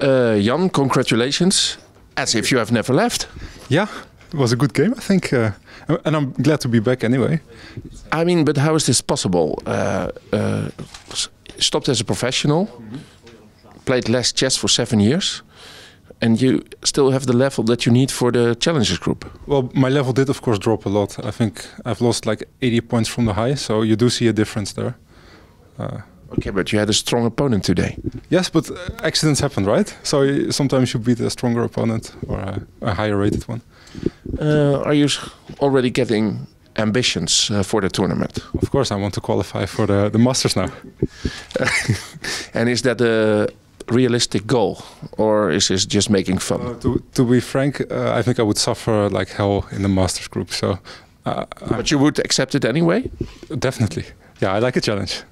Uh, Jan, congratulations. As if you have never left. Yeah, it was a good game, I think. Uh, and I'm glad to be back anyway. I mean, but how is this possible? Uh, uh, stopped as a professional, played less chess for seven years, and you still have the level that you need for the challengers group. Well, my level did, of course, drop a lot. I think I've lost like 80 points from the high, so you do see a difference there. Okay, but you had a strong opponent today. yes, but uh, accidents happen, right? So sometimes you beat a stronger opponent or a, a higher rated one. Uh, are you already getting ambitions uh, for the tournament? Of course, I want to qualify for the, the Masters now. And is that a realistic goal, or is this just making fun? Uh, to, to be frank, uh, I think I would suffer like hell in the Masters group. So uh, but you would accept it anyway? definitely, yeah, I like a challenge.